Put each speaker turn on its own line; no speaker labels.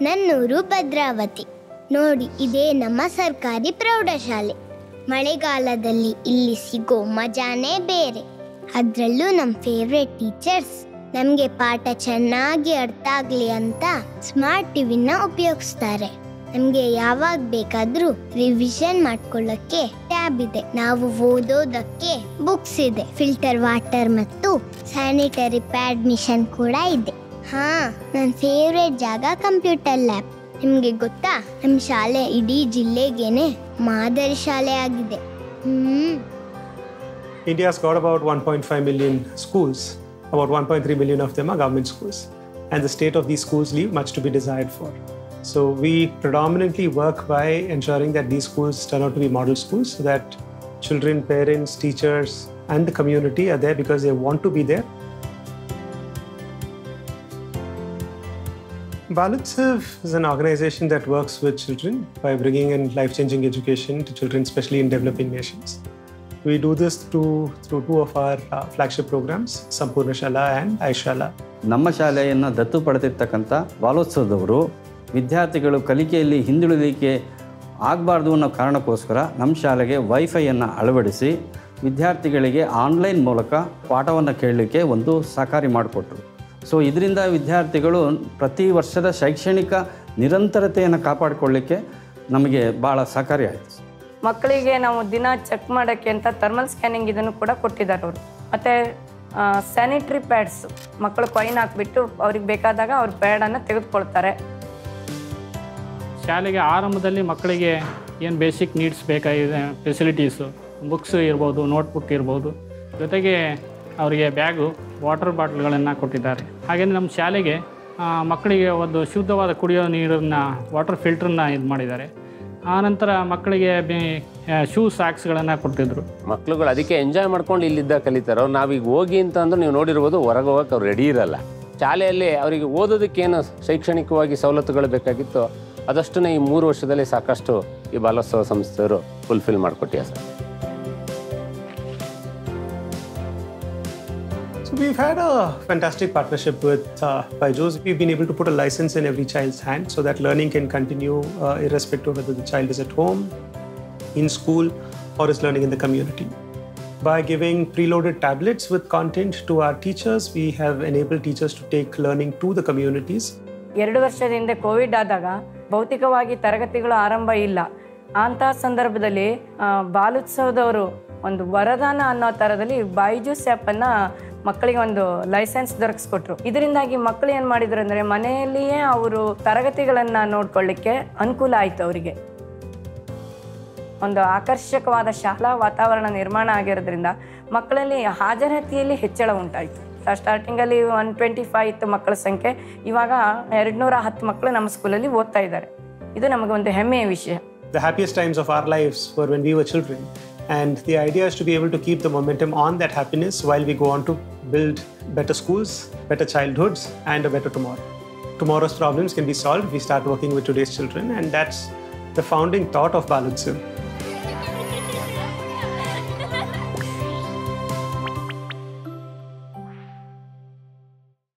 ನನ್ನೂರು ಭದ್ರಾವತಿ. ನೋಡಿ, ಇದೇ ನಮ್ಮ ಸರ್ಕಾರಿ ಪ್ರೌಢಶಾಲೆ. ಮಳೆಗಾಲದಲ್ಲಿ ಇಲ್ಲಿ ಸಿಗೋ ಮಜಾನೇ ಬೇರೆ. ಅದರಲ್ಲೂ ನಮ್ಮ ಫೇವ್ರೆಟ್ ಟೀಚರ್ಸ್ ನಮಗೆ ಪಾಠ ಚೆನ್ನಾಗಿ ಅರ್ಥ ಆಗಲಿ ಅಂತ ಸ್ಮಾರ್ಟ್ ಟಿವಿನ ಉಪಯೋಗಿಸ್ತಾರೆ. ನಮಗೆ ಯಾವಾಗ ಬೇಕಾದರೂ ರಿವಿಷನ್ ಮಾಡ್ಕೊಳ್ಳೋಕ್ಕೆ ಟ್ಯಾಬ್ ಇದೆ. ನಾವು ಓದೋದಕ್ಕೆ ಬುಕ್ಸ್ ಇದೆ. ಫಿಲ್ಟರ್ ವಾಟರ್ ಮತ್ತು ಸ್ಯಾನಿಟರಿ ಪ್ಯಾಡ್ ಮಿಷನ್ ಕೂಡ ಇದೆ. ಹಾ ನನ್ನ ಫೇವ್ರೆಟ್ ಜಾಗ ಕಂಪ್ಯೂಟರ್ ಲ್ಯಾಬ್ ನಿಮಗೆ ಗೊತ್ತಾ ನಮ್ಮ ಶಾಲೆ ಇಡೀ ಜಿಲ್ಲೆಗೇನೆ ಮಾದರಿ ಶಾಲೆ ಆಗಿದೆ ಹ್ಮ್
India's got about 1.5 million schools. About 1.3 million of them are government schools. And the state of these schools leave much to be desired for. So we predominantly work by ensuring that these schools turn out to be model schools so that children, parents, teachers, and the community are there because they want to be there. Balutsev is an organization that works with children by bringing in life-changing education to children, especially in developing nations. We do this through, through two of our uh, flagship programs, Sampurna Shala and Aishala.
ನಮ್ಮ ಶಾಲೆಯನ್ನು ದತ್ತು ಪಡೆದಿರ್ತಕ್ಕಂಥ ಬಾಲೋತ್ಸವದವರು ವಿದ್ಯಾರ್ಥಿಗಳು ಕಲಿಕೆಯಲ್ಲಿ ಹಿಂದುಳಿಲಿಕ್ಕೆ ಆಗಬಾರ್ದು ಅನ್ನೋ ಕಾರಣಕ್ಕೋಸ್ಕರ ನಮ್ಮ ಶಾಲೆಗೆ ವೈಫೈಯನ್ನು ಅಳವಡಿಸಿ ವಿದ್ಯಾರ್ಥಿಗಳಿಗೆ ಆನ್ಲೈನ್ ಮೂಲಕ ಪಾಠವನ್ನು ಕೇಳಲಿಕ್ಕೆ ಒಂದು ಸಹಕಾರಿ ಮಾಡಿಕೊಟ್ರು ಸೊ ಇದರಿಂದ ವಿದ್ಯಾರ್ಥಿಗಳು ಪ್ರತಿ ವರ್ಷದ ಶೈಕ್ಷಣಿಕ ನಿರಂತರತೆಯನ್ನು ಕಾಪಾಡಿಕೊಳ್ಳಿಕ್ಕೆ ನಮಗೆ ಭಾಳ ಸಹಕಾರಿ ಆಯಿತು.
ಮಕ್ಕಳಿಗೆ ನಾವು ದಿನ ಚೆಕ್ ಮಾಡೋಕ್ಕೆ ಅಂತ ಥರ್ಮಲ್ ಸ್ಕ್ಯಾನಿಂಗ್ ಇದನ್ನು ಕೂಡ ಕೊಟ್ಟಿದ್ದಾರೆ ಅವರು. ಮತ್ತು ಸ್ಯಾನಿಟ್ರಿ ಪ್ಯಾಡ್ಸ್ ಮಕ್ಕಳು ಕೊಯಿನ್ ಹಾಕ್ಬಿಟ್ಟು ಅವ್ರಿಗೆ ಬೇಕಾದಾಗ ಅವ್ರ ಪ್ಯಾಡನ್ನು ತೆಗೆದುಕೊಳ್ತಾರೆ.
ಶಾಲೆಗೆ ಆರಂಭದಲ್ಲಿ ಮಕ್ಕಳಿಗೆ ಏನು ಬೇಸಿಕ್ ನೀಡ್ಸ್ ಬೇಕಾಗಿದೆ ಫೆಸಿಲಿಟೀಸು ಬುಕ್ಸ್ ಇರ್ಬೋದು ನೋಟ್ಬುಕ್ ಇರ್ಬೋದು. ಜೊತೆಗೆ ಅವರಿಗೆ ಬ್ಯಾಗು ವಾಟರ್ ಬಾಟ್ಲ್ಗಳನ್ನು ಕೊಟ್ಟಿದ್ದಾರೆ. ಹಾಗೆಯೇ ನಮ್ಮ ಶಾಲೆಗೆ ಮಕ್ಕಳಿಗೆ ಒಂದು ಶುದ್ಧವಾದ ಕುಡಿಯೋ ನೀರನ್ನು ವಾಟರ್ ಫಿಲ್ಟ್ರನ್ನ ಇದು ಮಾಡಿದ್ದಾರೆ. ಆನಂತರ ಮಕ್ಕಳಿಗೆ ಶೂ ಸಾಕ್ಸ್ಗಳನ್ನು ಕೊಡ್ತಿದ್ರು.
ಮಕ್ಳುಗಳು ಅದಕ್ಕೆ ಎಂಜಾಯ್ ಮಾಡ್ಕೊಂಡು ಇಲ್ಲಿದ್ದ ಕಲಿತಾರೋ. ನಾವೀಗ ಹೋಗಿ ಅಂತ ಅಂದ್ರೆ ನೀವು ನೋಡಿರ್ಬೋದು, ಹೊರಗೆ ಹೋಗಕ್ಕೆ ಅವ್ರು ರೆಡಿ ಇರಲ್ಲ. ಶಾಲೆಯಲ್ಲಿ ಅವರಿಗೆ ಓದೋದಕ್ಕೇನು ಶೈಕ್ಷಣಿಕವಾಗಿ ಸವಲತ್ತುಗಳು ಬೇಕಾಗಿತ್ತು, ಅದಷ್ಟನ್ನೇ ಈ ಮೂರು ವರ್ಷದಲ್ಲಿ ಸಾಕಷ್ಟು ಈ ಬಾಲೋತ್ಸವ ಸಂಸ್ಥೆಯವರು ಫುಲ್ಫಿಲ್ ಮಾಡಿಕೊಟ್ಟಿದ್ದಾರೆ.
Sir we've had a fantastic partnership with uh, Byju's. We've been able to put a license in every child's hand so that learning can continue uh, irrespective of whether the child is at home, in school, or is learning in the community. By giving preloaded tablets with content to our teachers, we have enabled teachers to take learning to the communities.
ಎರಡು ವರ್ಷದ ಹಿಂದೆ Covid ಆದಾಗ ಭೌತಿಕವಾಗಿ ತರಗತಿಗಳು ಆರಂಭ ಇಲ್ಲ ಅಂತಹ ಸಂದರ್ಭದಲ್ಲಿ ಆ, ಬಾಲೋತ್ಸವದವರು ಒಂದು ವರದಾನ ಅನ್ನೋ ಥರದಲ್ಲಿ ಬೈಜೂಸ್ ಆ್ಯಪನ್ನು ಮಕ್ಕಳಿಗೆ ಒಂದು ಲೈಸೆನ್ಸ್ ದೊರಕಿಸ್ಕೊಟ್ರು. ಇದರಿಂದಾಗಿ ಮಕ್ಕಳು ಏನು ಮಾಡಿದ್ರು ಅಂದರೆ ಮನೆಯಲ್ಲಿಯೇ ಅವರು ತರಗತಿಗಳನ್ನು ನೋಡ್ಕೊಳ್ಳಿಕ್ಕೆ ಅನುಕೂಲ ಆಯಿತು ಅವರಿಗೆ. ಒಂದು ಆಕರ್ಷಕವಾದ ಶಾಲಾ ವಾತಾವರಣ ನಿರ್ಮಾಣ ಆಗಿರೋದ್ರಿಂದ ಮಕ್ಕಳಲ್ಲಿ ಹಾಜರಾತಿಯಲ್ಲಿ ಹೆಚ್ಚಳ ಉಂಟಾಯಿತು. ಸ್ಟಾರ್ಟಿಂಗಲ್ಲಿ ಒನ್ ಟ್ವೆಂಟಿ ಫೈವ್ ಇತ್ತು ಮಕ್ಕಳ ಸಂಖ್ಯೆ, ಇವಾಗ ಎರಡು ನೂರ ಹತ್ತು ಮಕ್ಕಳು ನಮ್ಮ ಸ್ಕೂಲಲ್ಲಿ ಓದ್ತಾ ಇದ್ದಾರೆ. ಇದು ನಮಗೆ ಒಂದು ಹೆಮ್ಮೆಯ ವಿಷಯ.
Happiest times of our lives were when we were children. And the idea is to be able to keep the momentum on that happiness while we go on to build better schools, better childhoods, and a better tomorrow. Tomorrow's problems can be solved if we start working with today's children, and that's the founding thought of Balutsu.